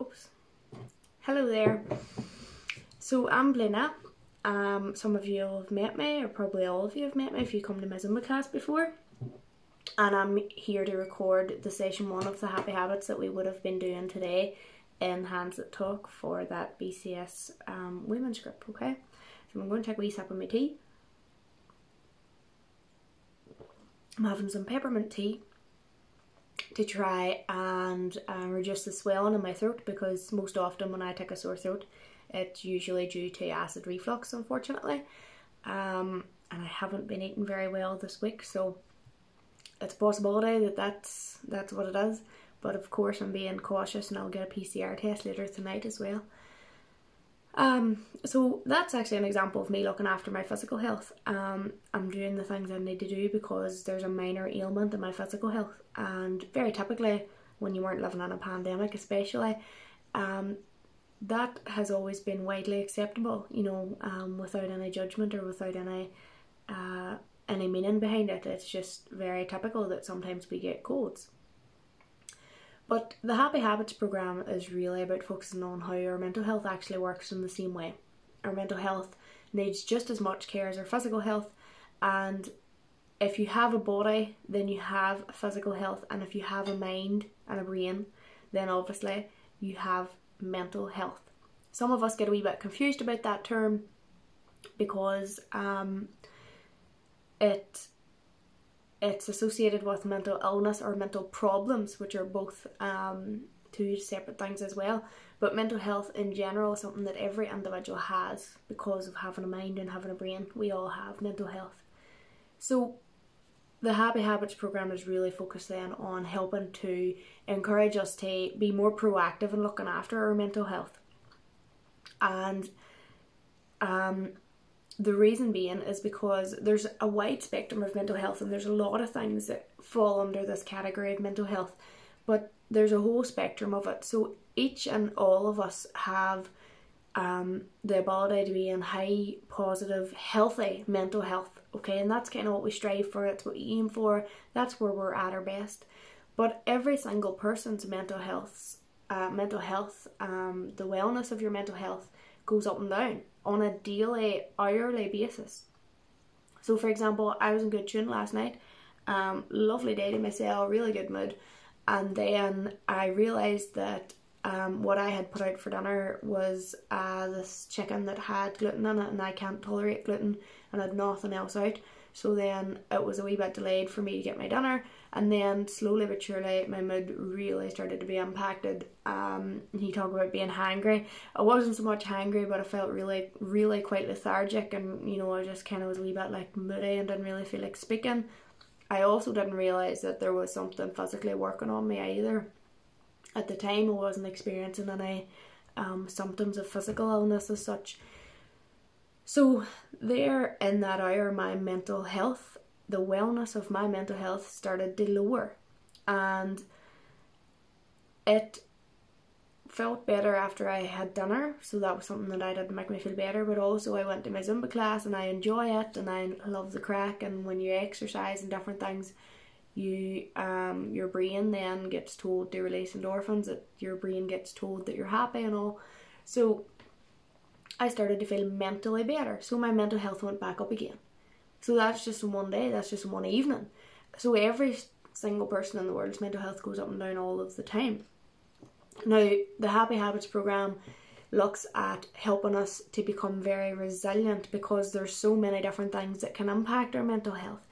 Oops. Hello there. So I'm Blinne. Um, some of you have met me, or probably all of you have met me if you come to my Zumba class before. And I'm here to record the session one of the Happy Habits that we would have been doing today in Hands That Talk for that BCS um, women's group, okay? So I'm going to take a wee sip of my tea. I'm having some peppermint tea to try and uh, reduce the swelling in my throat because most often when I take a sore throat, it's usually due to acid reflux, unfortunately. Um, and I haven't been eating very well this week, so it's a possibility that that's that's what it is. But of course, I'm being cautious, and I'll get a PCR test later tonight as well. Um, so that's actually an example of me looking after my physical health. Um, I'm doing the things I need to do because there's a minor ailment in my physical health, and very typically, when you weren't living in a pandemic, especially, um, that has always been widely acceptable. You know, um, without any judgment or without any uh, any meaning behind it. It's just very typical that sometimes we get colds. But the Happy Habits program is really about focusing on how our mental health actually works in the same way. Our mental health needs just as much care as our physical health, and if you have a body, then you have physical health, and if you have a mind and a brain, then obviously you have mental health. Some of us get a wee bit confused about that term because um, it it's associated with mental illness or mental problems, which are both um, two separate things as well. But mental health in general is something that every individual has because of having a mind and having a brain. We all have mental health. So the Happy Habits program is really focused then on helping to encourage us to be more proactive in looking after our mental health. And um, the reason being is because there's a wide spectrum of mental health and there's a lot of things that fall under this category of mental health, but there's a whole spectrum of it. So each and all of us have um, the ability to be in high, positive, healthy mental health. Okay, and that's kind of what we strive for. That's what we aim for. That's where we're at our best. But every single person's mental health, uh, mental health, um, the wellness of your mental health goes up and down on a daily, hourly basis. So, for example, I was in good tune last night. Um, lovely day to myself, really good mood. And then I realised that um, what I had put out for dinner was uh, this chicken that had gluten in it, and I can't tolerate gluten, and had nothing else out. So then it was a wee bit delayed for me to get my dinner, and then slowly but surely my mood really started to be impacted. Um, he talked about being hangry. I wasn't so much hangry, but I felt really, really quite lethargic, and you know I just kind of was a wee bit like moody and didn't really feel like speaking. I also didn't realize that there was something physically working on me either. At the time, I wasn't experiencing any um, symptoms of physical illness as such so, there in that hour, my mental health, the wellness of my mental health started to lower. And it felt better after I had dinner, so that was something that I did to make me feel better. But also, I went to my Zumba class and I enjoy it and I love the crack. And when you exercise and different things, you um your brain then gets told to release endorphins. That your brain gets told that you're happy and all. So I started to feel mentally better. So my mental health went back up again. So that's just in one day, that's just in one evening. So every single person in the world's mental health goes up and down all of the time. Now, the Happy Habits program looks at helping us to become very resilient because there's so many different things that can impact our mental health.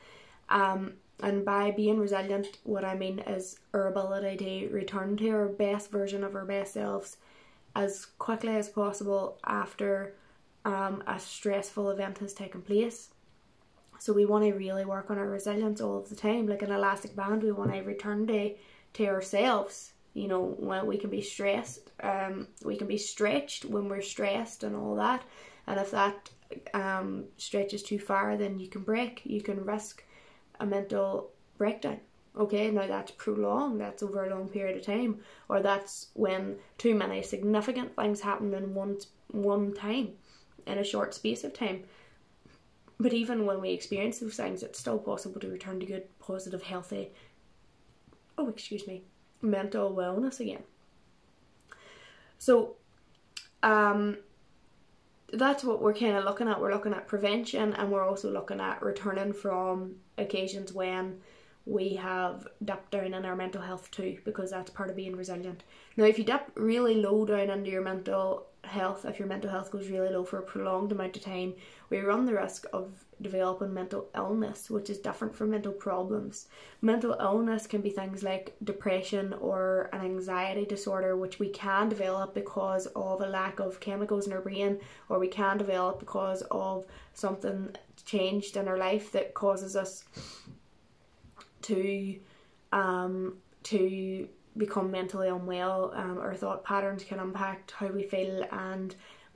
Um, and by being resilient, what I mean is our ability to return to our best version of our best selves as quickly as possible after um, a stressful event has taken place. So we want to really work on our resilience all of the time. Like an elastic band, we want to return to to ourselves. You know, when we can be stressed, um, we can be stretched when we're stressed and all that. And if that um, stretches too far, then you can break. You can risk a mental breakdown. Okay, now that's prolonged, that's over a long period of time, or that's when too many significant things happen in one one time, in a short space of time. But even when we experience those things, it's still possible to return to good, positive, healthy, oh, excuse me, mental wellness again. So, um, that's what we're kind of looking at. We're looking at prevention and we're also looking at returning from occasions when we have dipped down in our mental health too, because that's part of being resilient. Now, if you dip really low down into your mental health, if your mental health goes really low for a prolonged amount of time, we run the risk of developing mental illness, which is different from mental problems. Mental illness can be things like depression or an anxiety disorder, which we can develop because of a lack of chemicals in our brain, or we can develop because of something changed in our life that causes us to um, to become mentally unwell. Um, our thought patterns can impact how we feel, and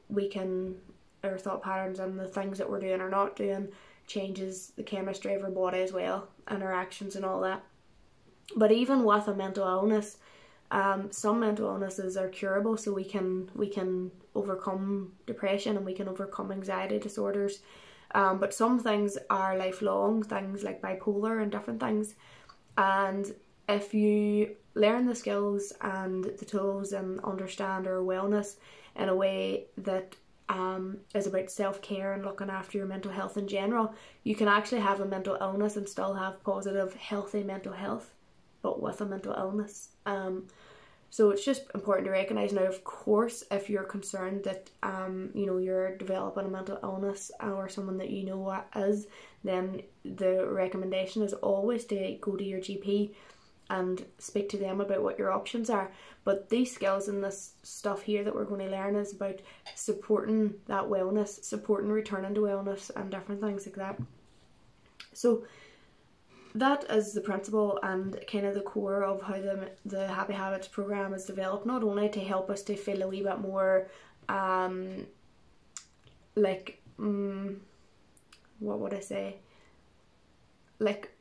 we can our thought patterns and the things that we're doing or not doing changes the chemistry of our body as well, and our actions and all that. But even with a mental illness, um, some mental illnesses are curable, so we can we can overcome depression and we can overcome anxiety disorders. Um, but some things are lifelong, things like bipolar and different things. And if you learn the skills and the tools and understand our wellness in a way that um, is about self care and looking after your mental health in general, you can actually have a mental illness and still have positive, healthy mental health, but with a mental illness. Um, so it's just important to recognize now, of course, if you're concerned that um, you know you're developing a mental illness or someone that you know is, then the recommendation is always to go to your GP and speak to them about what your options are. But these skills and this stuff here that we're going to learn is about supporting that wellness, supporting returning to wellness, and different things like that. So that is the principle and kind of the core of how the the Happy Habits program is developed. Not only to help us to feel a wee bit more, um, like, um, what would I say, like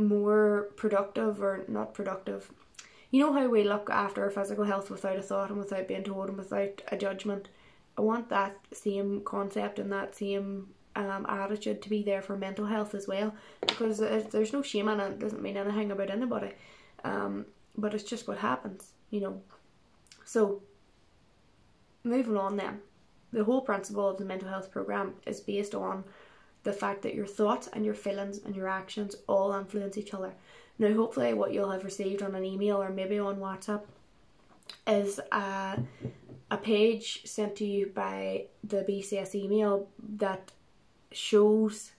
more productive or not productive. You know how we look after our physical health without a thought and without being told and without a judgment. I want that same concept and that same um, attitude to be there for mental health as well because there's no shame in it. it doesn't mean anything about anybody um, but it's just what happens you know so moving on then the whole principle of the mental health program is based on the fact that your thoughts and your feelings and your actions all influence each other. Now hopefully what you'll have received on an email or maybe on whatsapp is a, a page sent to you by the bcs email that shows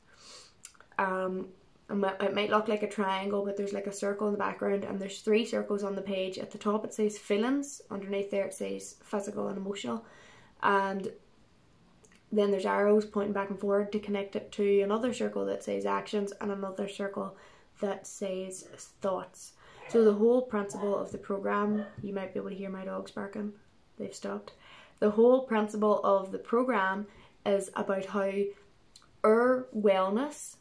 um it might look like a triangle but there's like a circle in the background and there's three circles on the page. At the top it says feelings. Underneath there it says physical and emotional. And then there's arrows pointing back and forward to connect it to another circle that says actions and another circle that says thoughts so the whole principle of the program you might be able to hear my dogs barking they've stopped the whole principle of the program is about how our wellness,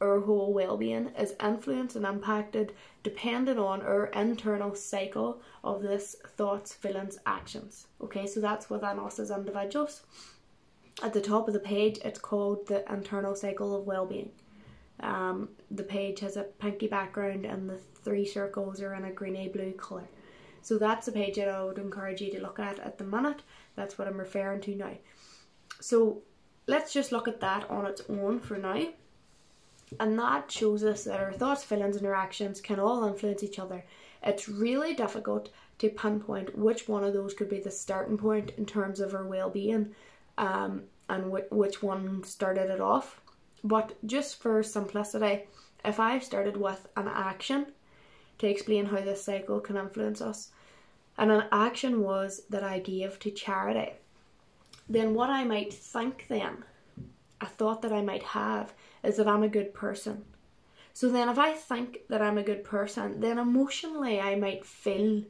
our whole well-being is influenced and impacted depending on our internal cycle of this thoughts, feelings, actions. Okay, so that's within us as individuals. At the top of the page, it's called the internal cycle of well-being. Um, the page has a pinky background and the three circles are in a greeny blue colour. So that's a page that I would encourage you to look at at the minute. That's what I'm referring to now. So let's just look at that on its own for now. And that shows us that our thoughts, feelings, and reactions can all influence each other. It's really difficult to pinpoint which one of those could be the starting point in terms of our well being um, and wh- which one started it off. But just for simplicity, if I started with an action to explain how this cycle can influence us, and an action was that I gave to charity then what I might think then, a thought that I might have, is that I'm a good person. So then, if I think that I'm a good person, then emotionally I might feel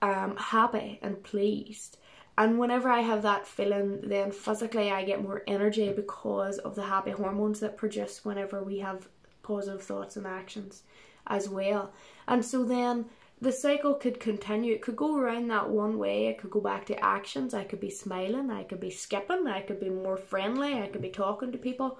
um, happy and pleased. And whenever I have that feeling, then physically I get more energy because of the happy hormones that produce whenever we have positive thoughts and actions as well. And so then the cycle could continue. It could go around that one way. It could go back to actions. I could be smiling. I could be skipping. I could be more friendly. I could be talking to people.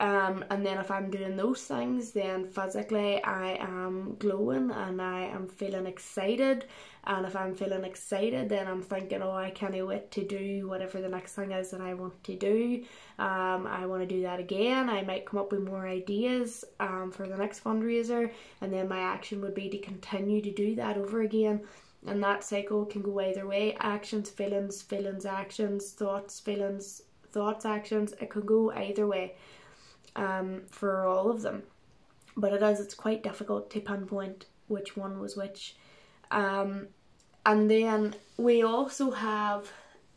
Um, and then if I'm doing those things, then physically I am glowing and I am feeling excited. And if I'm feeling excited, then I'm thinking, oh, I can't wait to do whatever the next thing is that I want to do. Um, I want to do that again. I might come up with more ideas um, for the next fundraiser, and then my action would be to continue to do that over again. And that cycle can go either way actions, feelings, feelings, actions, thoughts, feelings, thoughts, actions. It can go either way um, for all of them. But it is, it's quite difficult to pinpoint which one was which. Um, and then we also have,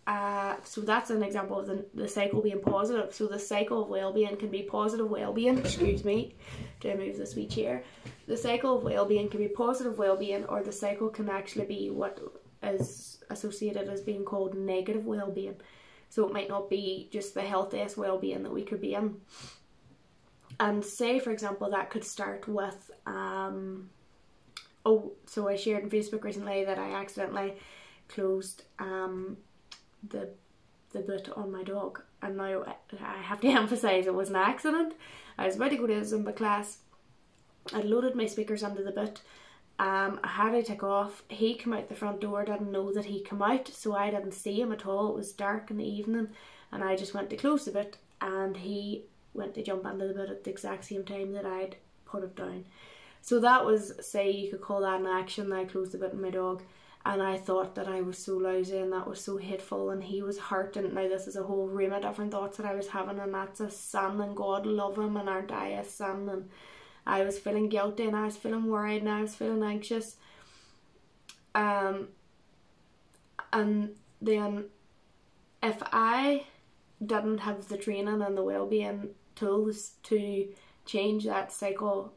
uh, so that's an example of the, the cycle being positive. So the cycle of well-being can be positive well-being, excuse me, do I move this wee? The cycle of well-being can be positive well-being or the cycle can actually be what is associated as being called negative well-being. So it might not be just the healthiest well-being that we could be in and say for example that could start with um, oh so I shared on Facebook recently that I accidentally closed um, the the boot on my dog. And now I have to emphasize it was an accident. I was about to go to Zumba class. I loaded my speakers under the boot. Um, I had to take off. He came out the front door didn't know that he come out so I didn't see him at all. It was dark in the evening and I just went to close the boot and he went to jump under the bed at the exact same time that I'd put it down. So that was, say, you could call that an action. I closed the bit in my dog, and I thought that I was so lousy and that was so hateful, and he was hurt. And now this is a whole room of different thoughts that I was having, and that's a son, and God love him, and aren't I a son? And I was feeling guilty, and I was feeling worried, and I was feeling anxious. Um, and then if I didn't have the training and the well-being tools to change that cycle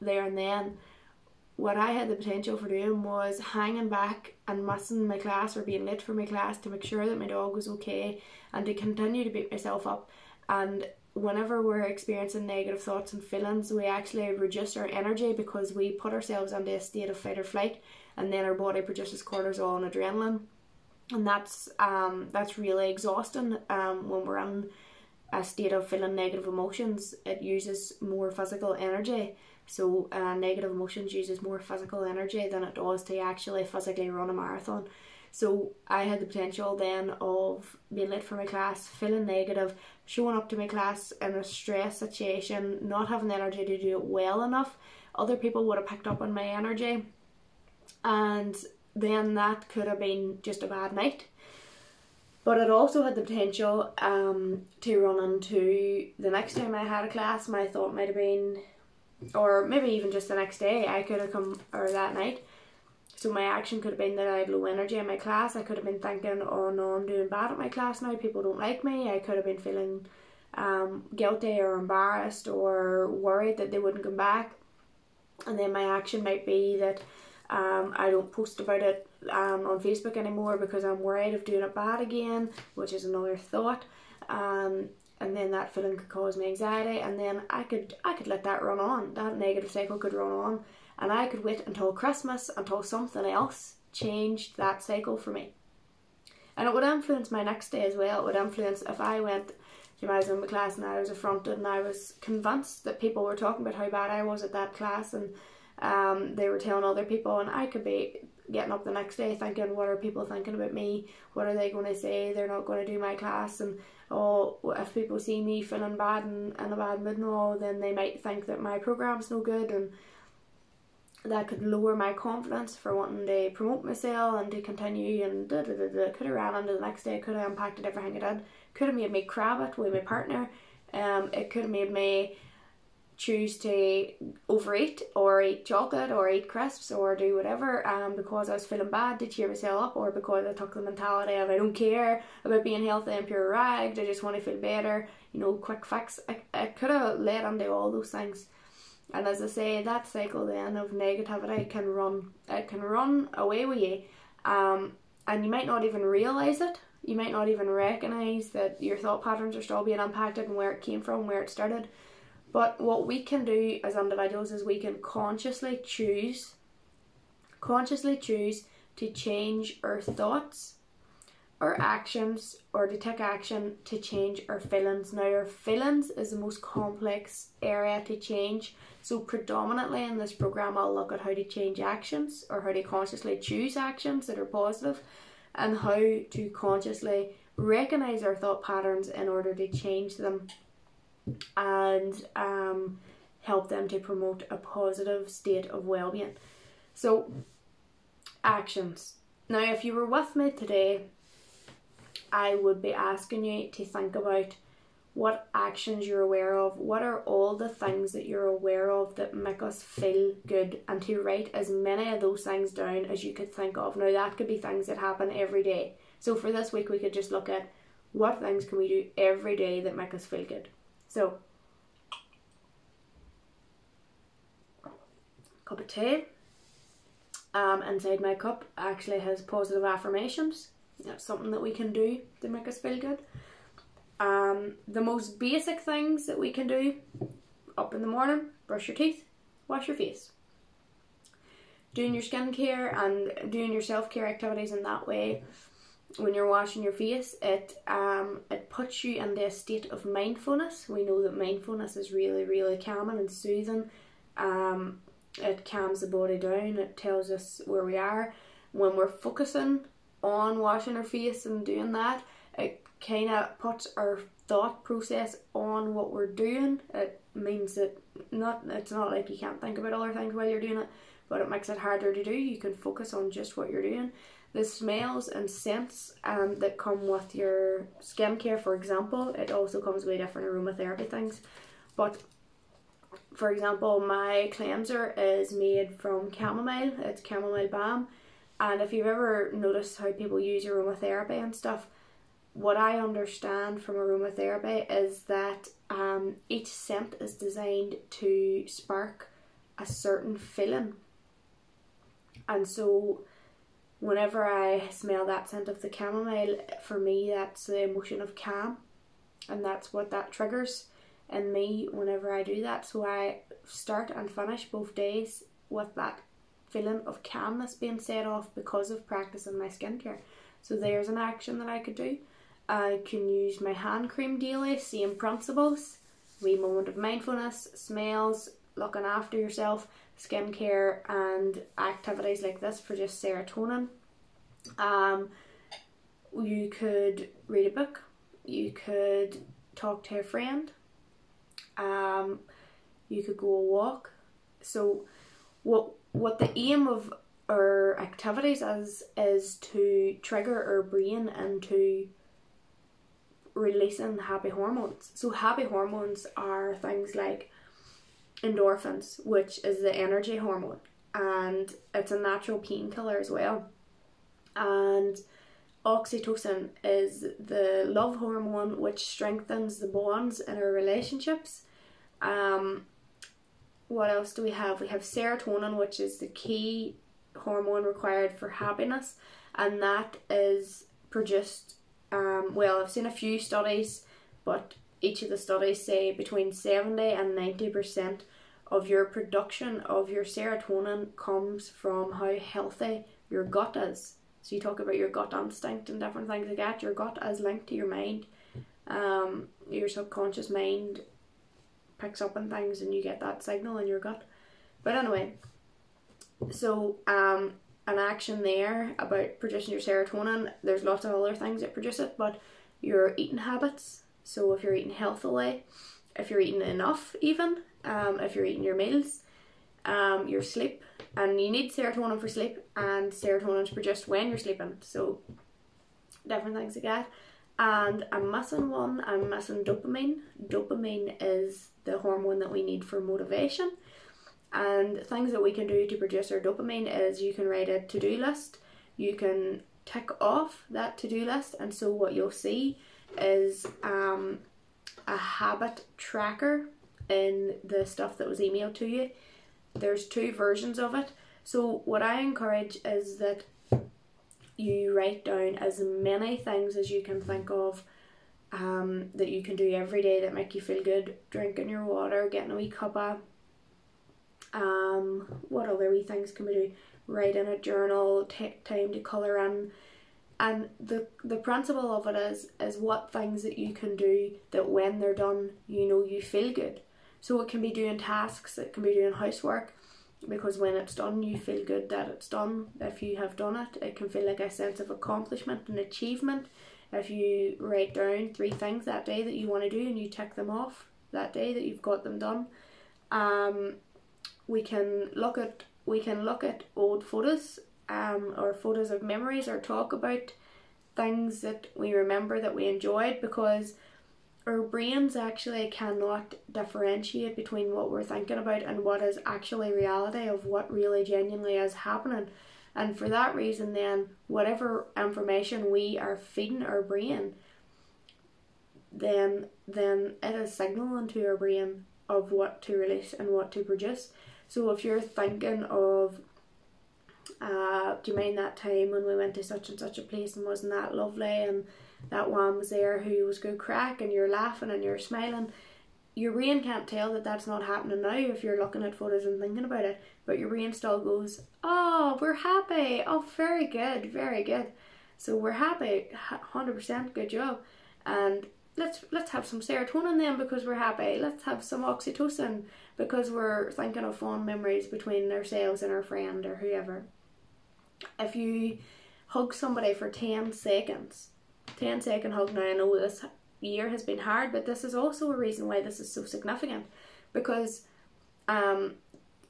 there and then. What I had the potential for doing was hanging back and missing my class or being late for my class to make sure that my dog was okay and to continue to beat myself up. And whenever we're experiencing negative thoughts and feelings, we actually reduce our energy because we put ourselves into a state of fight or flight, and then our body produces cortisol and adrenaline, and that's um that's really exhausting um when we're in a state of feeling negative emotions, it uses more physical energy. So uh, negative emotions uses more physical energy than it does to actually physically run a marathon. So I had the potential then of being late for my class, feeling negative, showing up to my class in a stress situation, not having the energy to do it well enough. Other people would have picked up on my energy, and then that could have been just a bad night. But it also had the potential um, to run into the next time I had a class, my thought might have been, or maybe even just the next day, I could have come, or that night. So my action could have been that I had low energy in my class. I could have been thinking, oh no, I'm doing bad at my class now, people don't like me. I could have been feeling um, guilty or embarrassed or worried that they wouldn't come back. And then my action might be that um, I don't post about it um, on Facebook anymore because I'm worried of doing it bad again, which is another thought. Um, and then that feeling could cause me anxiety, and then I could I could let that run on. That negative cycle could run on, and I could wait until Christmas until something else changed that cycle for me. And it would influence my next day as well. It would influence if I went to my Zumba class and I was affronted and I was convinced that people were talking about how bad I was at that class and um, they were telling other people, and I could be getting up the next day thinking, what are people thinking about me? What are they going to say? They're not going to do my class, and oh, if people see me feeling bad and in a bad mood and all, then they might think that my program's no good, and that could lower my confidence for wanting to promote myself and to continue and da da da da. Could have ran into the next day, could have impacted everything I did, could have made me crab it with my partner, um, it could have made me choose to overeat or eat chocolate or eat crisps or do whatever um, because I was feeling bad to cheer myself up or because I took the mentality of I don't care about being healthy and pure ragged, I just want to feel better, you know, quick fix. I, I could have led into all those things. And as I say, that cycle then of negativity can run, it can run away with you. Um, and you might not even realise it. You might not even recognise that your thought patterns are still being impacted and where it came from, where it started. But what we can do as individuals is we can consciously choose, consciously choose to change our thoughts, our actions or to take action to change our feelings. Now, our feelings is the most complex area to change. So, predominantly in this program, I'll look at how to change actions or how to consciously choose actions that are positive and how to consciously recognize our thought patterns in order to change them and um, help them to promote a positive state of well being. So, actions. Now, if you were with me today, I would be asking you to think about what actions you're aware of, what are all the things that you're aware of that make us feel good, and to write as many of those things down as you could think of. Now, that could be things that happen every day. So, for this week, we could just look at what things can we do every day that make us feel good. So, cup of tea. Um, inside my cup actually has positive affirmations. That's something that we can do to make us feel good. Um, the most basic things that we can do up in the morning, brush your teeth, wash your face. Doing your skincare and doing your self care activities in that way, when you're washing your face, it um it puts you in the state of mindfulness. We know that mindfulness is really, really calming and soothing. Um, it calms the body down. It tells us where we are when we're focusing on washing our face and doing that. It kind of puts our thought process on what we're doing. It means that not it's not like you can't think about other things while you're doing it, but it makes it harder to do. You can focus on just what you're doing. The smells and scents um, that come with your skincare, for example, it also comes with different aromatherapy things. But for example, my cleanser is made from chamomile. It's chamomile balm. And if you've ever noticed how people use aromatherapy and stuff, what I understand from aromatherapy is that um, each scent is designed to spark a certain feeling. And so, whenever I smell that scent of the chamomile, for me, that's the emotion of calm, and that's what that triggers in me whenever I do that. So, I start and finish both days with that feeling of calmness being set off because of practicing my skincare. So, there's an action that I could do. I can use my hand cream daily, same principles. Wee moment of mindfulness, smells, looking after yourself, skincare, and activities like this for just serotonin. Um, you could read a book, you could talk to a friend, um, you could go a walk. So, what what the aim of our activities is is to trigger our brain into releasing happy hormones. So happy hormones are things like endorphins, which is the energy hormone, and it's a natural painkiller as well. And oxytocin is the love hormone, which strengthens the bonds in our relationships. Um, what else do we have? We have serotonin, which is the key hormone required for happiness, and that is produced um, well, I've seen a few studies, but each of the studies say between 70 and 90% of your production of your serotonin comes from how healthy your gut is. So you talk about your gut instinct and different things like that. Your gut is linked to your mind. Um, your subconscious mind picks up on things and you get that signal in your gut. But anyway, so um, an action there about producing your serotonin. There's lots of other things that produce it, but your eating habits. So if you're eating healthily, if you're eating enough, even um, if you're eating your meals, um, your sleep, and you need serotonin for sleep, and serotonin is produced when you're sleeping. So different things like that. And I'm missing one. I'm missing dopamine. Dopamine is the hormone that we need for motivation. And things that we can do to produce our dopamine is you can write a to do list, you can tick off that to do list, and so what you'll see is um, a habit tracker in the stuff that was emailed to you. There's two versions of it. So, what I encourage is that you write down as many things as you can think of um, that you can do every day that make you feel good. Drinking your water, getting a wee cuppa, um, what other wee things can we do? Write in a journal, take time to colour in. and the the principle of it is is what things that you can do that when they're done you know you feel good so it can be doing tasks it can be doing housework because when it's done you feel good that it's done. If you have done it it can feel like a sense of accomplishment and achievement. If you write down three things that day that you want to do and you tick them off that day that you've got them done um we can look at we can look at old photos um, or photos of memories or talk about things that we remember that we enjoyed because our brains actually cannot differentiate between what we're thinking about and what is actually reality of what really genuinely is happening. And for that reason, then, whatever information we are feeding our brain, then then it is signaling to our brain of what to release and what to produce. So if you're thinking of uh, do you mind that time when we went to such and such a place and wasn't that lovely and that one was there who was good crack and you're laughing and you're smiling. Your brain can't tell that that's not happening now if you're looking at photos and thinking about it but your brain still goes oh we're happy. Oh very good very good. So we're happy 100% good job. And let's let's have some serotonin then because we're happy. Let's have some oxytocin because we're thinking of fond memories between ourselves and our friend or whoever. If you hug somebody for 10 seconds 10 second hug now i know this year has been hard but this is also a reason why this is so significant because um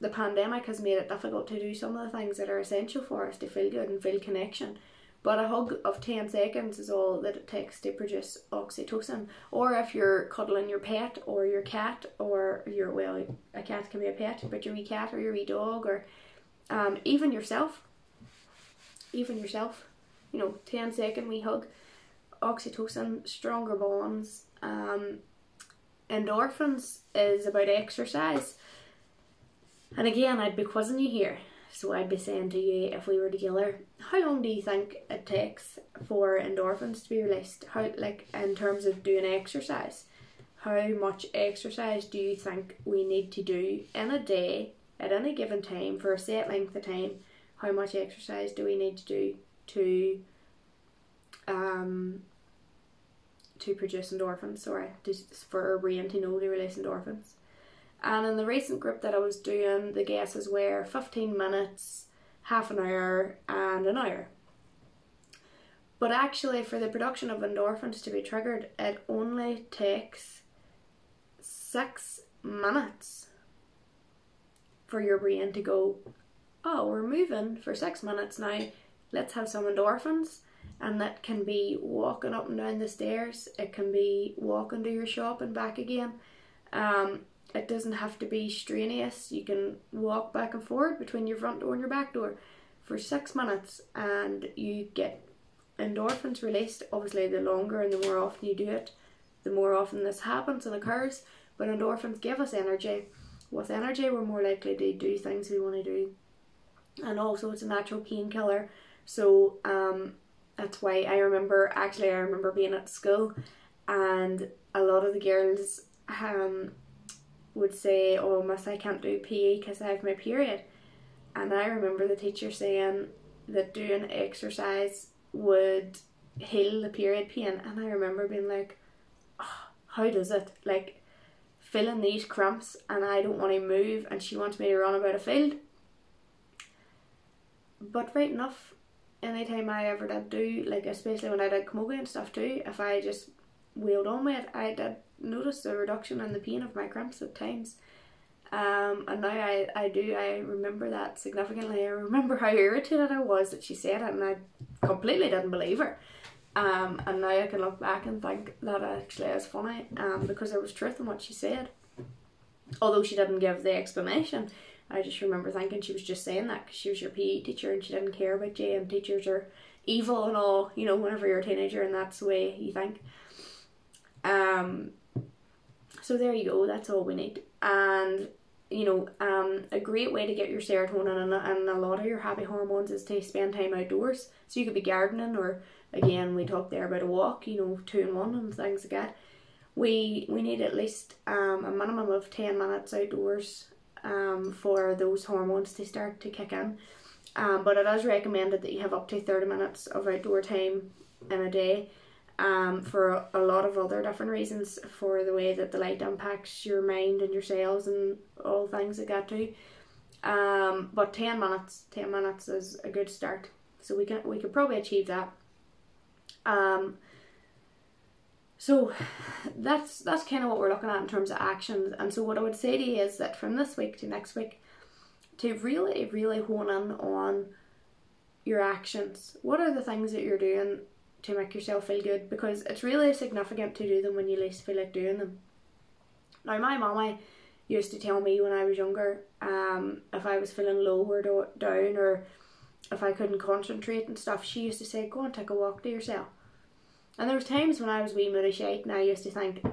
the pandemic has made it difficult to do some of the things that are essential for us to feel good and feel connection but a hug of 10 seconds is all that it takes to produce oxytocin. Or if you're cuddling your pet or your cat, or your, well, a cat can be a pet, but your wee cat or your wee dog, or um, even yourself, even yourself, you know, 10 second wee hug, oxytocin, stronger bonds. Um, endorphins is about exercise. And again, I'd be quizzing you here. So I'd be saying to you, if we were together, how long do you think it takes for endorphins to be released? How, like, in terms of doing exercise, how much exercise do you think we need to do in a day at any given time for a set length of time? How much exercise do we need to do to um to produce endorphins? Sorry, for our brain to know to release endorphins. And in the recent group that I was doing, the guesses were 15 minutes, half an hour, and an hour. But actually, for the production of endorphins to be triggered, it only takes six minutes for your brain to go, oh, we're moving for six minutes now, let's have some endorphins. And that can be walking up and down the stairs, it can be walking to your shop and back again. Um, it doesn't have to be strenuous. You can walk back and forth between your front door and your back door for six minutes and you get endorphins released. Obviously, the longer and the more often you do it, the more often this happens and occurs. But endorphins give us energy. With energy, we're more likely to do things we want to do. And also, it's a natural painkiller. So, um, that's why I remember actually, I remember being at school and a lot of the girls um, would say, "Oh, miss, I can't do PE because I have my period," and I remember the teacher saying that doing exercise would heal the period pain, and I remember being like, oh, "How does it like?" feeling these cramps and I don't want to move and she wants me to run about a field. But right enough, anytime I ever did do, like especially when I did camogie and stuff too, if I just wheeled on with it, I did notice a reduction in the pain of my cramps at times. Um, and now I, I do, I remember that significantly. I remember how irritated I was that she said it and I completely didn't believe her. Um, and now I can look back and think that actually is funny um, because there was truth in what she said. Although she didn't give the explanation, I just remember thinking she was just saying that because she was your PE teacher and she didn't care about and teachers are evil and all, you know, whenever you're a teenager and that's the way you think. Um, so there you go, that's all we need. And you know, um, a great way to get your serotonin and, and a lot of your happy hormones is to spend time outdoors. So you could be gardening, or again, we talked there about a walk, you know, two and one and things like that. We we need at least um, a minimum of ten minutes outdoors um, for those hormones to start to kick in. Um, but it is recommended that you have up to 30 minutes of outdoor time in a day um, for a lot of other different reasons for the way that the light impacts your mind and your cells and all things that too. Um, but 10 minutes, 10 minutes is a good start. So we can we could probably achieve that. Um, so that's that's kind of what we're looking at in terms of actions. And so what I would say to you is that from this week to next week, to really, really hone in on your actions. What are the things that you're doing to make yourself feel good? Because it's really significant to do them when you least feel like doing them. Now, my mama used to tell me when I was younger, um, if I was feeling low or do- down or if I couldn't concentrate and stuff, she used to say, "Go and take a walk to yourself." And there was times when I was wee moody shite and I used to think,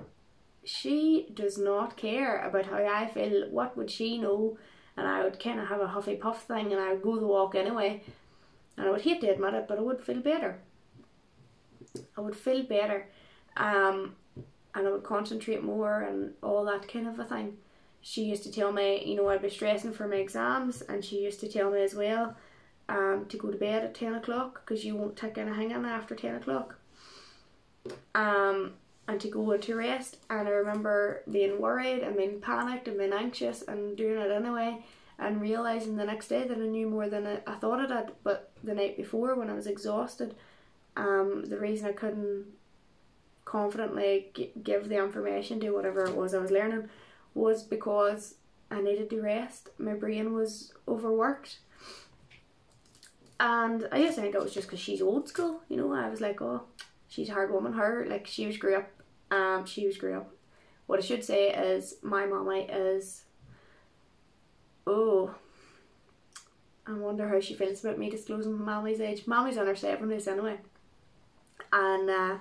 she does not care about how I feel. What would she know? And I would kind of have a huffy puff thing and I would go the walk anyway. And I would hate to admit it, but I would feel better. I would feel better. Um, and I would concentrate more and all that kind of a thing. She used to tell me, you know, I'd be stressing for my exams, and she used to tell me as well um, to go to bed at 10 o'clock because you won't take anything in after 10 o'clock um, and to go into rest. And I remember being worried and being panicked and being anxious and doing it anyway, and realizing the next day that I knew more than I, I thought I did. But the night before, when I was exhausted, um, the reason I couldn't confidently g- give the information to whatever it was I was learning was because I needed to rest. My brain was overworked. And I used to think it was just because she's old school, you know. I was like, oh, she's a hard woman. Her like she was grew up. Um, she was grew up. What I should say is my mama is. Oh. I wonder how she feels about me disclosing mommy's age. Mommy's in her seventies anyway. And uh,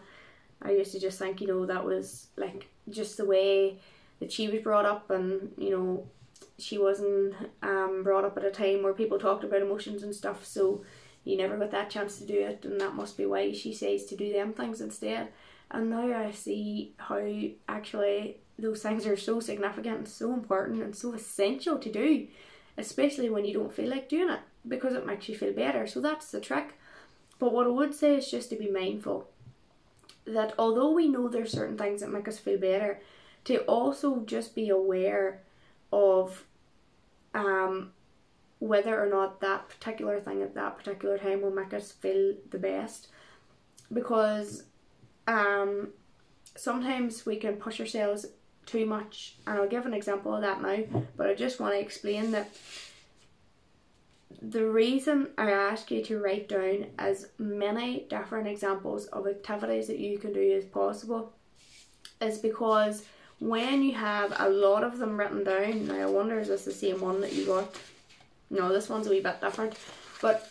I used to just think, you know, that was like just the way that she was brought up, and you know, she wasn't um brought up at a time where people talked about emotions and stuff. So you never got that chance to do it, and that must be why she says to do them things instead. And now I see how actually those things are so significant and so important and so essential to do, especially when you don't feel like doing it because it makes you feel better. So that's the trick. But what I would say is just to be mindful that although we know there's certain things that make us feel better, to also just be aware of um whether or not that particular thing at that particular time will make us feel the best because um sometimes we can push ourselves too much and I'll give an example of that now but I just want to explain that the reason I ask you to write down as many different examples of activities that you can do as possible is because when you have a lot of them written down, now I wonder is this the same one that you got? No, this one's a wee bit different. But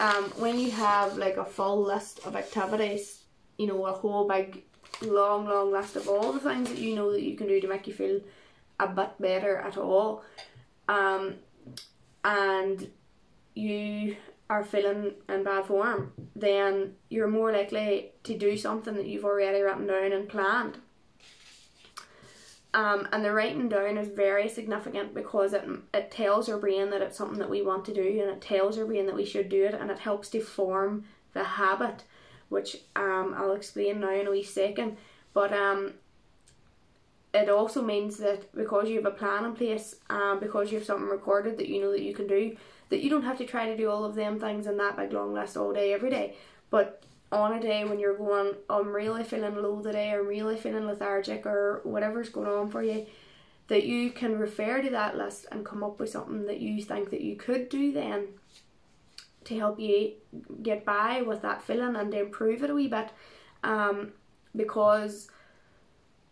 um, when you have like a full list of activities, you know, a whole big, long, long list of all the things that you know that you can do to make you feel a bit better at all, um, and you are feeling in bad form, then you're more likely to do something that you've already written down and planned. Um, and the writing down is very significant because it, it tells our brain that it's something that we want to do and it tells our brain that we should do it and it helps to form the habit, which um, I'll explain now in a wee second. But um, it also means that because you have a plan in place, um, because you have something recorded that you know that you can do, that you don't have to try to do all of them things in that big long list all day every day. But on a day when you're going, I'm really feeling low today, I'm really feeling lethargic, or whatever's going on for you, that you can refer to that list and come up with something that you think that you could do then to help you get by with that feeling and improve it a wee bit. Um, because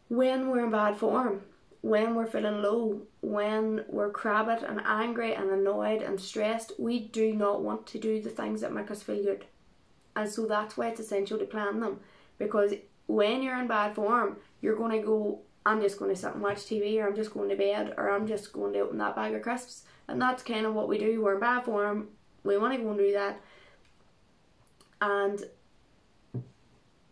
when we're in bad form, when we're feeling low, when we're crabbed and angry and annoyed and stressed, we do not want to do the things that make us feel good. And so that's why it's essential to plan them. Because when you're in bad form, you're going to go, I'm just going to sit and watch TV, or I'm just going to bed, or I'm just going to open that bag of crisps. And that's kind of what we do. We're in bad form, we want to go and do that. And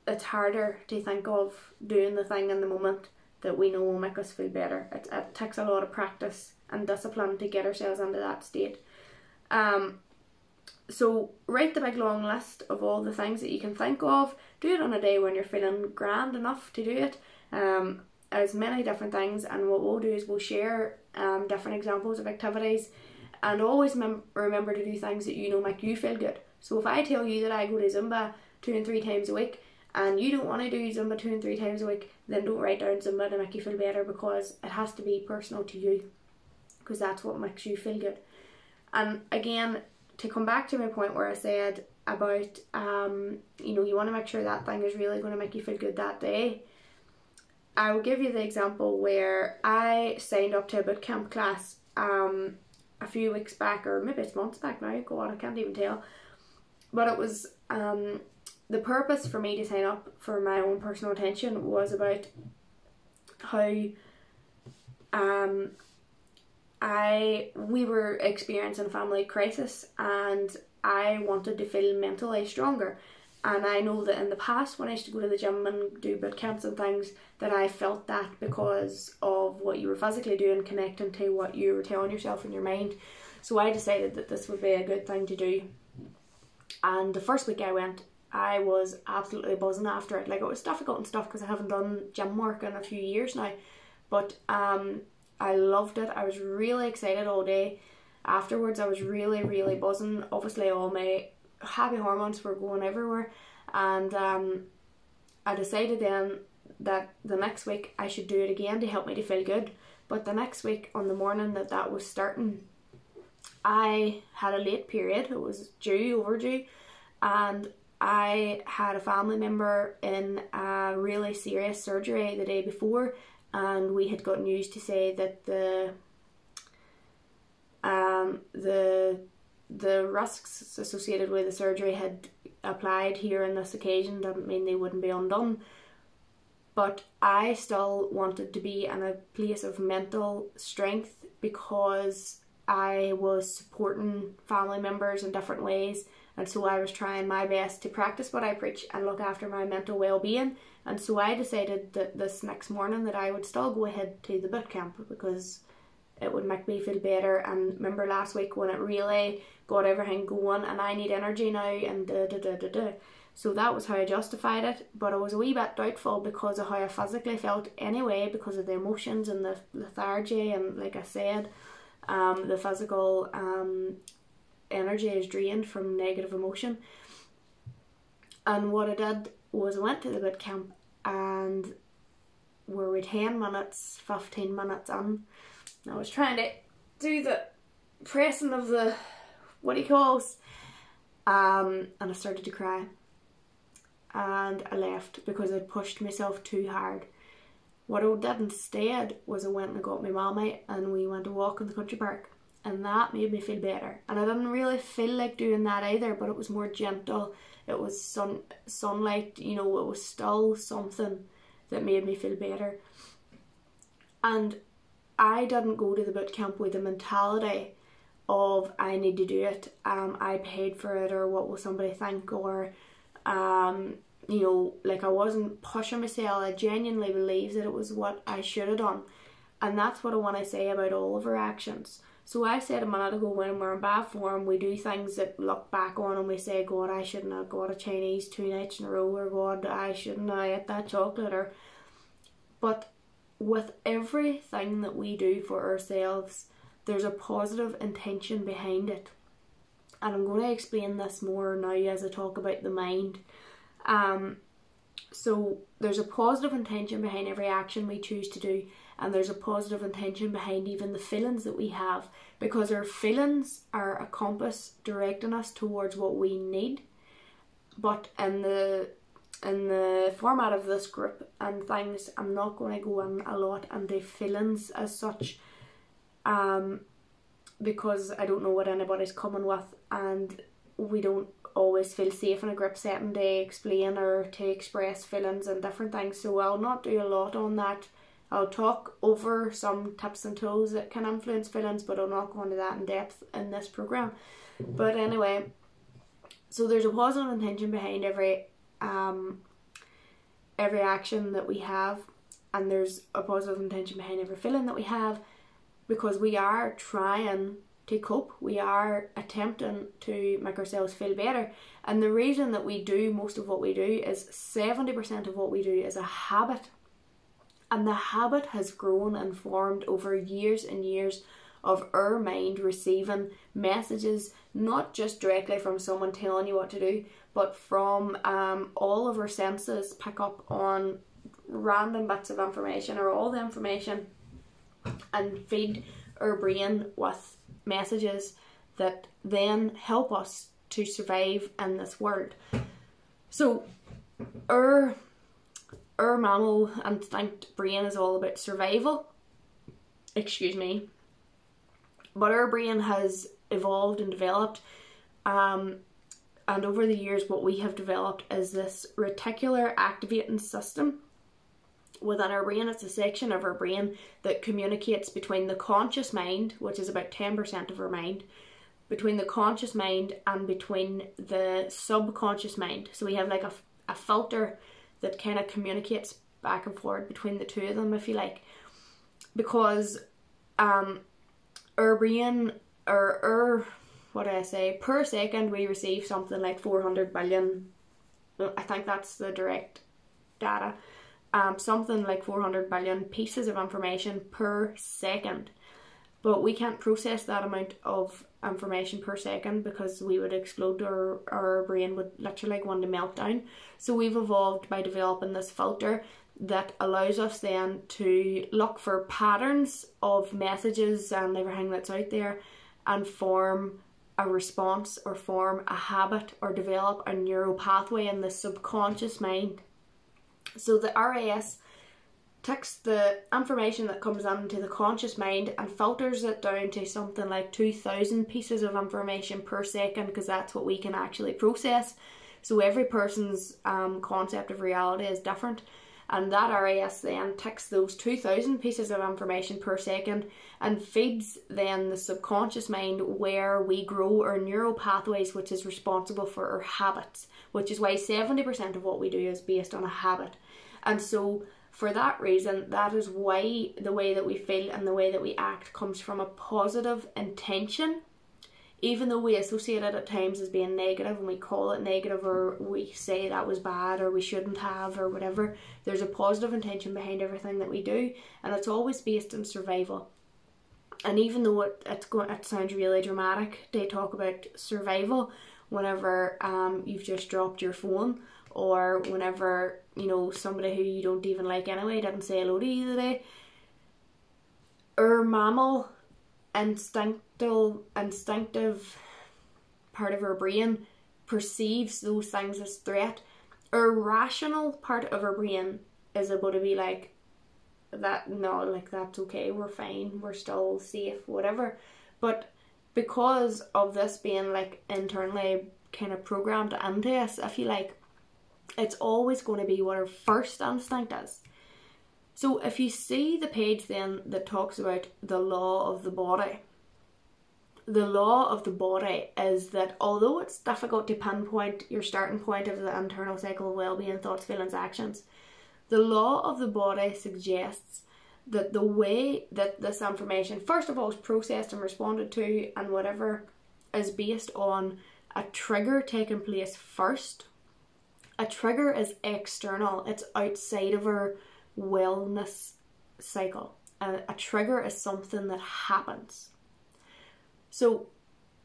it's harder to think of doing the thing in the moment that we know will make us feel better. It, it takes a lot of practice and discipline to get ourselves into that state. Um, so write the big long list of all the things that you can think of. Do it on a day when you're feeling grand enough to do it. Um, as many different things, and what we'll do is we'll share um, different examples of activities, and always mem- remember to do things that you know make you feel good. So if I tell you that I go to Zumba two and three times a week, and you don't want to do Zumba two and three times a week, then don't write down Zumba to make you feel better because it has to be personal to you, because that's what makes you feel good. And again, to come back to my point where I said about um, you know, you want to make sure that thing is really going to make you feel good that day. I will give you the example where I signed up to a bootcamp class um, a few weeks back, or maybe it's months back now. God, I can't even tell. But it was um, the purpose for me to sign up for my own personal attention was about how um, I we were experiencing a family crisis and I wanted to feel mentally stronger. And I know that in the past, when I used to go to the gym and do boot camps and things, that I felt that because of what you were physically doing, connecting to what you were telling yourself in your mind. So I decided that this would be a good thing to do. And the first week I went, I was absolutely buzzing after it. Like it was difficult and stuff because I haven't done gym work in a few years now. But um, I loved it. I was really excited all day. Afterwards, I was really, really buzzing. Obviously, all my happy hormones were going everywhere, and um, I decided then that the next week I should do it again to help me to feel good. But the next week, on the morning that that was starting, I had a late period. It was due, overdue, and I had a family member in a really serious surgery the day before, and we had got news to say that the um, the the risks associated with the surgery had applied here on this occasion. Doesn't mean they wouldn't be undone. But I still wanted to be in a place of mental strength because I was supporting family members in different ways. And so I was trying my best to practice what I preach and look after my mental well-being and so I decided that this next morning that I would still go ahead to the boot camp because it would make me feel better. And remember last week when it really got everything going and I need energy now and da da da da da. So that was how I justified it. But I was a wee bit doubtful because of how I physically felt anyway because of the emotions and the lethargy and like I said um, the physical um, energy is drained from negative emotion. And what I did was I went to the boot camp and we were 10 minutes, 15 minutes in. I was trying to do the pressing of the, what he calls, um, and I started to cry. And I left because I'd pushed myself too hard. What I did instead was I went and got my mommy and we went to walk in the country park and that made me feel better. And I didn't really feel like doing that either, but it was more gentle. It was sun sunlight, you know, it was still something that made me feel better. And I didn't go to the boot camp with the mentality of I need to do it, um, I paid for it, or what will somebody think, or um, you know, like I wasn't pushing myself. I genuinely believe that it was what I should have done, and that's what I want to say about all of our actions. So I said a minute ago when we're in bad form, we do things that look back on and we say, God, I shouldn't have got a Chinese two nights in a row, or God, I shouldn't have ate that chocolate, or. But with everything that we do for ourselves, there's a positive intention behind it. And I'm going to explain this more now as I talk about the mind. Um, so there's a positive intention behind every action we choose to do, and there's a positive intention behind even the feelings that we have because our feelings are a compass directing us towards what we need. But in the in the format of this group and things, I'm not going to go in a lot and the feelings as such, um, because I don't know what anybody's coming with, and we don't always feel safe in a group setting to explain or to express feelings and different things. So I'll not do a lot on that I'll talk over some tips and tools that can influence feelings, but I'll not go into that in depth in this program. But anyway, so there's a positive intention behind every um every action that we have, and there's a positive intention behind every feeling that we have, because we are trying to cope. We are attempting to make ourselves feel better. And the reason that we do most of what we do is 70% of what we do is a habit. And the habit has grown and formed over years and years of our mind receiving messages, not just directly from someone telling you what to do, but from um, all of our senses pick up on random bits of information or all the information and feed our brain with messages that then help us to survive in this world. So our our mammal instinct brain is all about survival. Excuse me. But our brain has evolved and developed um, and over the years what we have developed is this reticular activating system within our brain. It's a section of our brain that communicates between the conscious mind, which is about 10% of our mind, between the conscious mind and between the subconscious mind. So we have like a, a filter that kind of communicates back and forth between the two of them, if you like. Because um, our brain, or our, what do I say, per second we receive something like 400 billion, I think that's the direct data um, something like 400 billion pieces of information per second. But we can't process that amount of information per second because we would explode or our brain would literally go into meltdown. So we've evolved by developing this filter that allows us then to look for patterns of messages and everything that's out there and form a response or form a habit or develop a neural pathway in the subconscious mind so the RAS takes the information that comes into the conscious mind and filters it down to something like 2000 pieces of information per second because that's what we can actually process. So every person's um, concept of reality is different and that RAS then takes those 2000 pieces of information per second and feeds then the subconscious mind where we grow our neural pathways which is responsible for our habits which is why 70% of what we do is based on a habit and so, for that reason, that is why the way that we feel and the way that we act comes from a positive intention. Even though we associate it at times as being negative and we call it negative or we say that was bad or we shouldn't have or whatever, there's a positive intention behind everything that we do and it's always based on survival. And even though it, it's going, it sounds really dramatic, they talk about survival whenever um, you've just dropped your phone or whenever you know somebody who you don't even like anyway didn't say hello to you. Today our mammal instinctive instinctive part of our brain perceives those things as threat. Our rational part of our brain is able to be like that no like that's okay we're fine we're still safe whatever. But because of this being like internally kind of programmed into us if you like it's always going to be what our first instinct is. So if you see the page then that talks about the law of the body, the law of the body is that although it's difficult to pinpoint your starting point of the internal cycle of well-being, thoughts, feelings, actions, the law of the body suggests that the way that this information first of all is processed and responded to and whatever is based on a trigger taking place first a trigger is external, it's outside of our wellness cycle. A, a trigger is something that happens. So,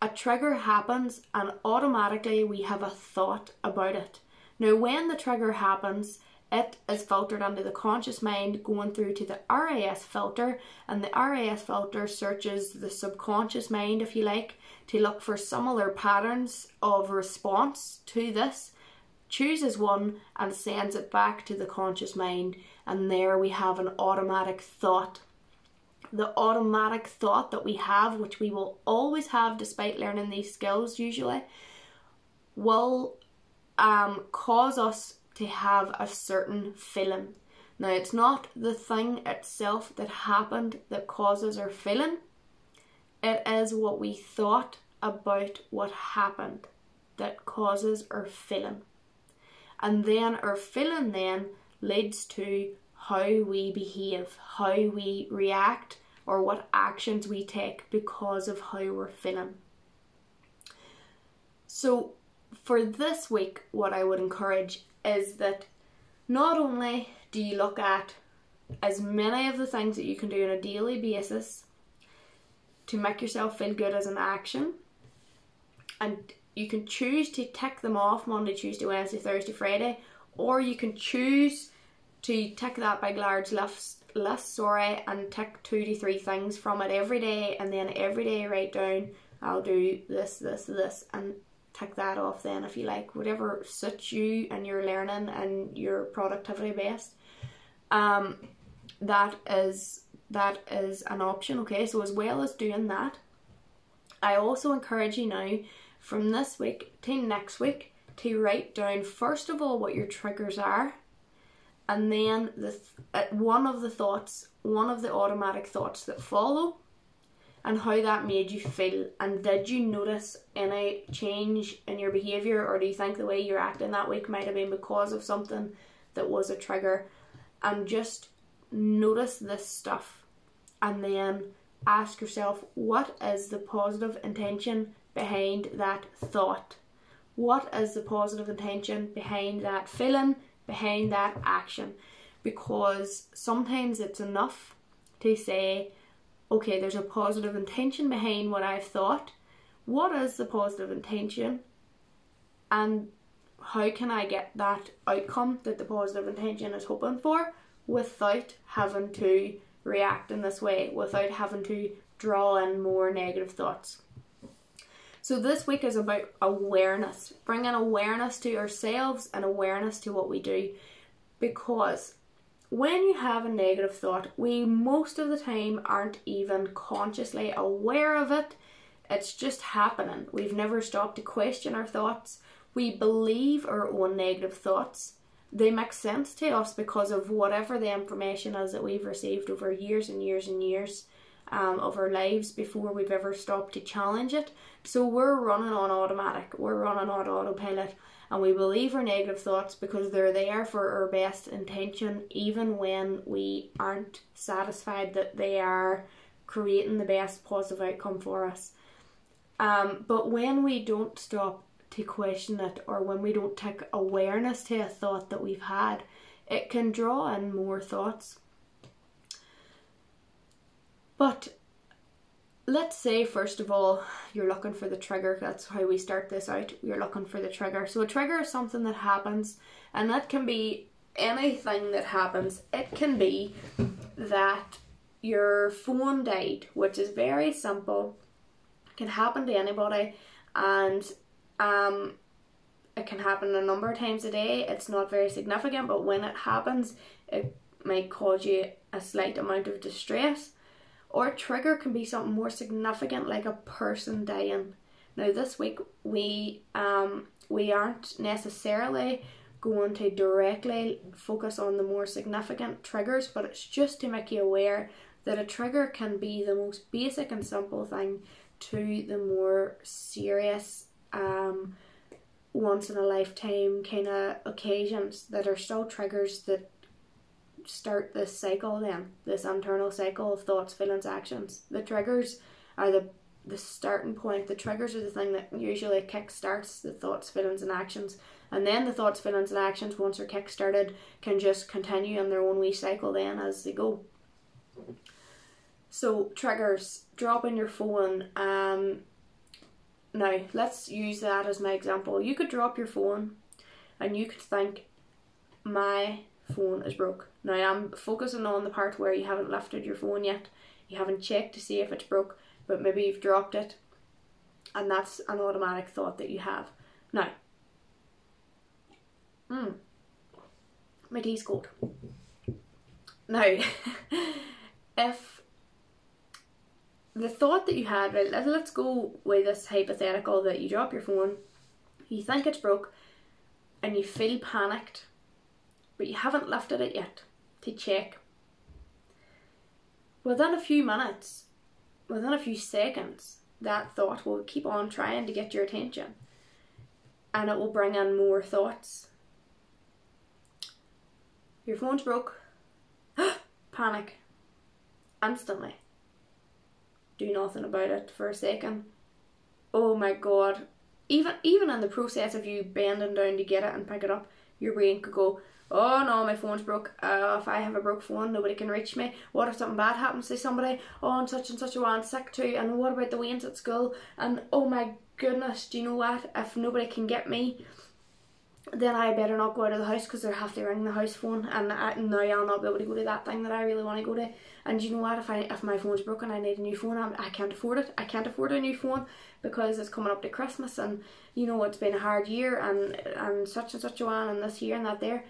a trigger happens, and automatically we have a thought about it. Now, when the trigger happens, it is filtered under the conscious mind going through to the RAS filter, and the RAS filter searches the subconscious mind, if you like, to look for similar patterns of response to this chooses one and sends it back to the conscious mind, and there we have an automatic thought. The automatic thought that we have, which we will always have despite learning these skills usually, will um, cause us to have a certain feeling. Now, it's not the thing itself that happened that causes our feeling, it is what we thought about what happened that causes our feeling and then our feeling then leads to how we behave, how we react, or what actions we take because of how we're feeling. So, for this week, what I would encourage is that not only do you look at as many of the things that you can do on a daily basis to make yourself feel good as an action, and you can choose to tick them off Monday, Tuesday, Wednesday, Thursday, Friday, or you can choose to tick that big large list, list sorry, and tick two to three things from it every day, and then every day write down, I'll do this, this, this, and tick that off then if you like, whatever suits you and your learning and your productivity best. Um, that is that is an option. Okay, so as well as doing that, I also encourage you now from this week to next week to write down first of all what your triggers are and then the th- uh, one of the thoughts, one of the automatic thoughts that follow, and how that made you feel. And did you notice any change in your behavior, or do you think the way you're acting that week might have been because of something that was a trigger? And just notice this stuff, and then ask yourself, what is the positive intention behind that thought? What is the positive intention behind that feeling? behind that action because sometimes it's enough to say, okay, there's a positive intention behind what I've thought. What is the positive intention? And how can I get that outcome that the positive intention is hoping for without having to react in this way, without having to draw in more negative thoughts? So this week is about awareness, bringing awareness to ourselves and awareness to what we do. Because when you have a negative thought, we most of the time aren't even consciously aware of it. It's just happening. We've never stopped to question our thoughts. We believe our own negative thoughts. They make sense to us because of whatever the information is that we've received over years and years and years um, of our lives before we've ever stopped to challenge it. So we're running on automatic, we're running on autopilot, and we believe our negative thoughts because they're there for our best intention, even when we aren't satisfied that they are creating the best positive outcome for us. Um, but when we don't stop to question it, or when we don't take awareness to a thought that we've had, it can draw in more thoughts but let's say first of all you're looking for the trigger. That's how we start this out. You're looking for the trigger. So a trigger is something that happens and that can be anything that happens. It can be that your phone died which is very simple. It can happen to anybody and um it can happen a number of times a day. It's not very significant but when it happens it may cause you a slight amount of distress or a trigger can be something more significant like a person dying. Now this week we um we aren't necessarily going to directly focus on the more significant triggers, but it's just to make you aware that a trigger can be the most basic and simple thing to the more serious um once in a lifetime kind of occasions that are still triggers that start this cycle then, this internal cycle of thoughts, feelings, actions. The triggers are the the starting point. The triggers are the thing that usually kick starts the thoughts, feelings and actions. And then the thoughts, feelings and actions once they're kick started can just continue in their own wee cycle then as they go. So triggers, dropping your phone. Um now let's use that as my example. You could drop your phone and you could think my phone is broke. Now I'm focusing on the part where you haven't lifted your phone yet. You haven't checked to see if it's broke, but maybe you've dropped it. And that's an automatic thought that you have. Now, hmm, my tea's cold. Now, if the thought that you had, right, let's go with this hypothetical that you drop your phone, you think it's broke, and you feel panicked but you haven't lifted it yet to check. Within a few minutes, within a few seconds, that thought will keep on trying to get your attention and it will bring in more thoughts. Your phone's broke. Panic. Instantly. do nothing about it for a second, oh my god, even even in the process of you bending down to get it and pick it up, your brain could go, oh no, my phone's broke. Uh, if I have a broke phone, nobody can reach me. What if something bad happens to somebody? Oh, and such and such a one sick too. And what about the weans at school? And oh my goodness, do you know what? If nobody can get me, then I better not go out of the house because they have to ring the house phone, and I, now I'll not be able to go to that thing that I really want to go to. And you know what? If I if my phone's broken, I need a new phone. I'm, I can't afford it. I can't afford a new phone because it's coming up to Christmas, and you know it's been a hard year, and and such and such a one, and this here and that there,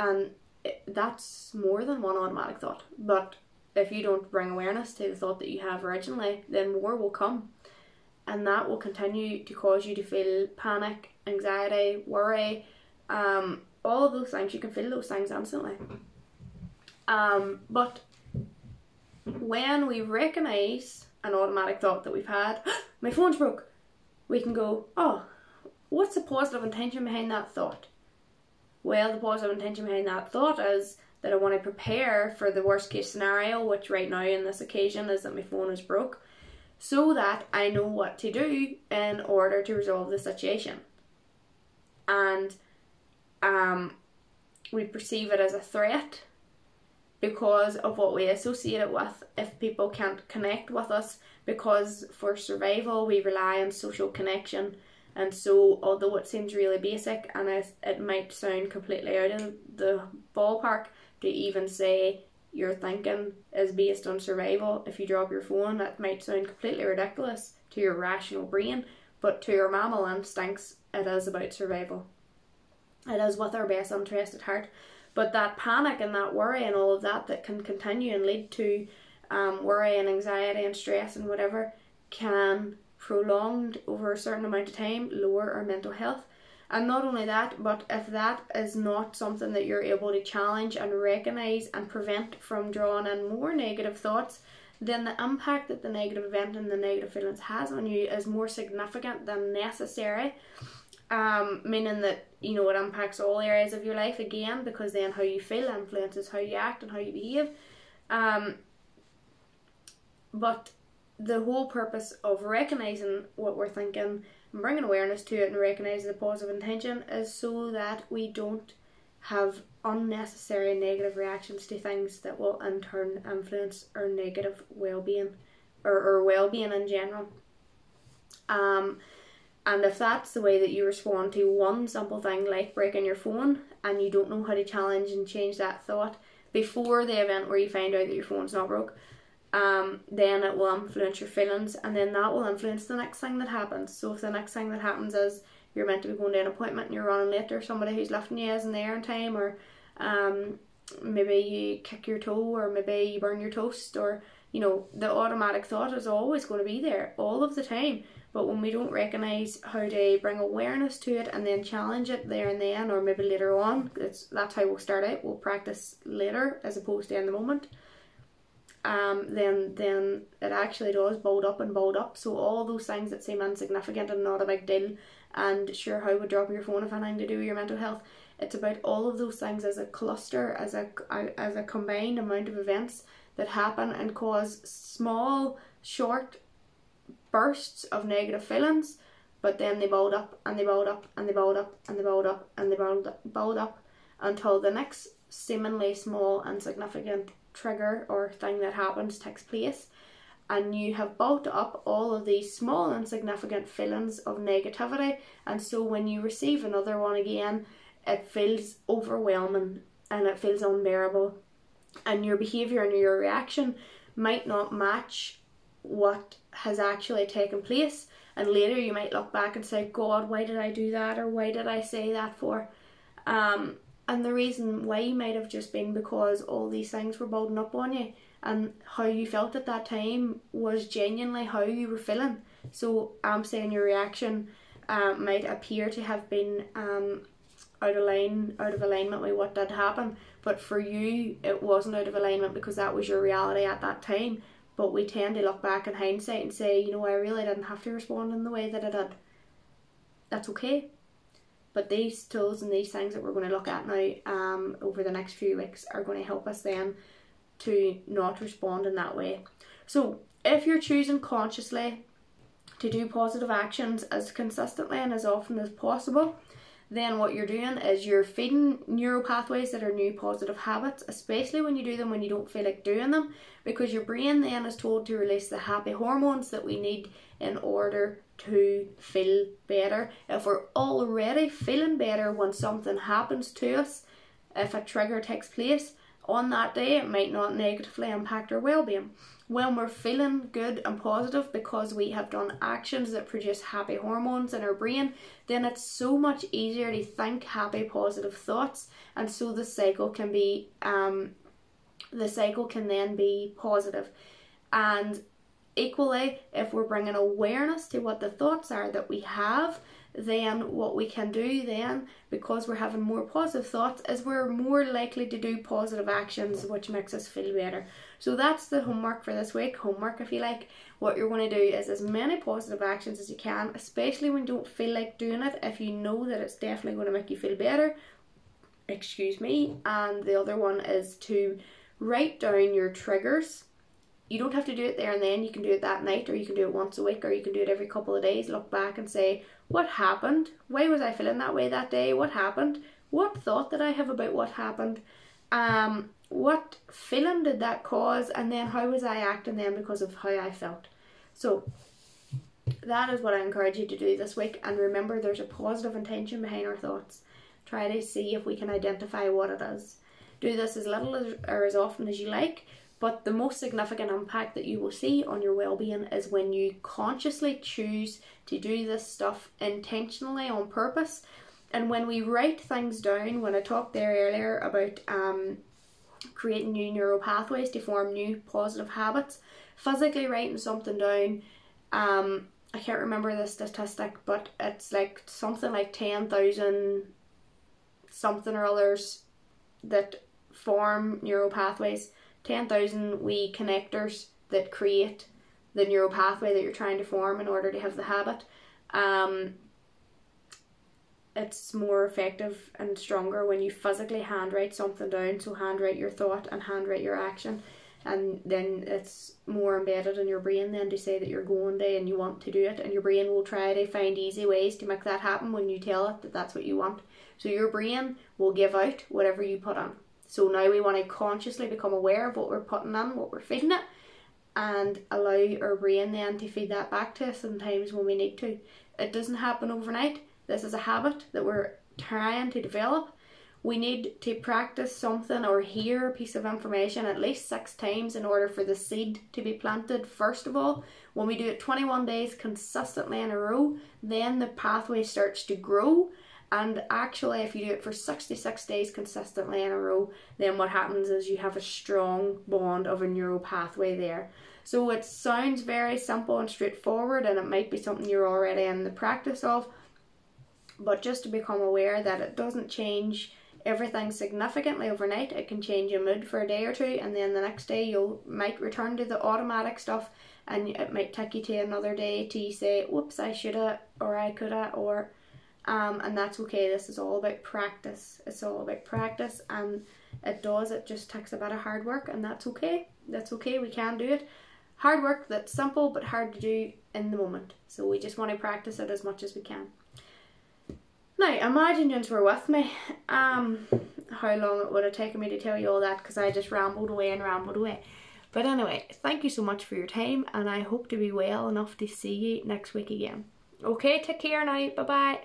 and it, that's more than one automatic thought. But if you don't bring awareness to the thought that you have originally, then more will come, and that will continue to cause you to feel panic, anxiety, worry um, all of those things, you can feel those things instantly. Um, but when we recognize an automatic thought that we've had, my phone's broke, we can go, oh, what's the positive intention behind that thought? Well, the positive intention behind that thought is that I want to prepare for the worst case scenario, which right now in this occasion is that my phone is broke, so that I know what to do in order to resolve the situation. And um, we perceive it as a threat because of what we associate it with if people can't connect with us because for survival we rely on social connection and so although it seems really basic and it, it might sound completely out of the ballpark to even say your thinking is based on survival if you drop your phone that might sound completely ridiculous to your rational brain but to your mammal instincts it is about survival it is with our best interest at heart. But that panic and that worry and all of that that can continue and lead to um, worry and anxiety and stress and whatever can prolonged over a certain amount of time lower our mental health. And not only that, but if that is not something that you're able to challenge and recognize and prevent from drawing in more negative thoughts, then the impact that the negative event and the negative feelings has on you is more significant than necessary um, meaning that you know it impacts all areas of your life again because then how you feel influences how you act and how you behave. Um, but the whole purpose of recognizing what we're thinking and bringing awareness to it and recognizing the positive intention is so that we don't have unnecessary negative reactions to things that will in turn influence our negative well-being or, or well-being in general. Um, and if that's the way that you respond to one simple thing like breaking your phone and you don't know how to challenge and change that thought before the event where you find out that your phone's not broke, um, then it will influence your feelings and then that will influence the next thing that happens. So if the next thing that happens is you're meant to be going to an appointment and you're running late or somebody who's left you isn't there in time or um, maybe you kick your toe or maybe you burn your toast or you know the automatic thought is always going to be there all of the time but when we don't recognize how to bring awareness to it and then challenge it there and then, or maybe later on, it's, that's how we'll start out. We'll practice later as opposed to in the moment. Um, then then it actually does build up and build up. So all those things that seem insignificant and not a big deal, and sure, how would drop your phone if anything to do with your mental health? It's about all of those things as a cluster, as a as a combined amount of events that happen and cause small, short bursts of negative feelings, but then they build up and they build up and they build up and they build up and they build up, build up until the next seemingly small and significant trigger or thing that happens takes place and you have built up all of these small and significant feelings of negativity and so when you receive another one again it feels overwhelming and it feels unbearable. And your behavior and your reaction might not match what has actually taken place and later you might look back and say god why did i do that or why did i say that for? Um, and the reason why might have just been because all these things were building up on you and how you felt at that time was genuinely how you were feeling so i'm saying your reaction uh, might appear to have been um, out of line out of alignment with what did happen but for you it wasn't out of alignment because that was your reality at that time but we tend to look back in hindsight and say, you know, I really didn't have to respond in the way that I did. That's okay. But these tools and these things that we're going to look at now um, over the next few weeks are going to help us then to not respond in that way. So, if you're choosing consciously to do positive actions as consistently and as often as possible, then what you're doing is you're feeding neural pathways that are new positive habits, especially when you do them when you don't feel like doing them, because your brain then is told to release the happy hormones that we need in order to feel better. If we're already feeling better when something happens to us, if a trigger takes place on that day, it might not negatively impact our well being when we're feeling good and positive because we have done actions that produce happy hormones in our brain, then it's so much easier to think happy, positive thoughts, and so the cycle can be um, the cycle can then be positive. And equally, if we're bringing awareness to what the thoughts are that we have, then what we can do then, because we're having more positive thoughts, is we're more likely to do positive actions, which makes us feel better. So that's the homework for this week. Homework, if you like. What you're going to do is as many positive actions as you can, especially when you don't feel like doing it. If you know that it's definitely going to make you feel better, excuse me. And the other one is to write down your triggers you don't have to do it there and then. You can do it that night, or you can do it once a week, or you can do it every couple of days. Look back and say, What happened? Why was I feeling that way that day? What happened? What thought did I have about what happened? Um, what feeling did that cause? And then how was I acting then because of how I felt? So, that is what I encourage you to do this week. And remember, there's a positive intention behind our thoughts. Try to see if we can identify what it is. Do this as little as, or as often as you like but the most significant impact that you will see on your well being is when you consciously choose to do this stuff intentionally on purpose. And when we write things down, when I talked there earlier about um, creating new neural pathways to form new positive habits, physically writing something down, um, I can't remember the statistic, but it's like something like 10,000 something or others that form neural pathways 10,000 wee connectors that create the neural pathway that you're trying to form in order to have the habit. Um, it's more effective and stronger when you physically handwrite something down. So handwrite your thought and handwrite your action, and then it's more embedded in your brain then to say that you're going to and you want to do it, and your brain will try to find easy ways to make that happen when you tell it that that's what you want. So your brain will give out whatever you put on. So now we want to consciously become aware of what we're putting in, what we're feeding it, and allow our brain then to feed that back to us sometimes when we need to. It doesn't happen overnight. This is a habit that we're trying to develop. We need to practice something or hear a piece of information at least six times in order for the seed to be planted. First of all, when we do it 21 days consistently in a row, then the pathway starts to grow and actually, if you do it for 66 days consistently in a row, then what happens is you have a strong bond of a neural pathway there. So it sounds very simple and straightforward, and it might be something you're already in the practice of. But just to become aware that it doesn't change everything significantly overnight, it can change your mood for a day or two, and then the next day you might return to the automatic stuff, and it might take you to another day to say, "Whoops, I shoulda," or "I coulda," or um, and that's okay. This is all about practice. It's all about practice, and it does. It just takes a bit of hard work, and that's okay. That's okay. We can do it. Hard work that's simple but hard to do in the moment. So we just want to practice it as much as we can. Now, imagine you were with me. Um, how long it would have taken me to tell you all that because I just rambled away and rambled away. But anyway, thank you so much for your time, and I hope to be well enough to see you next week again. Okay, take care now. Bye bye.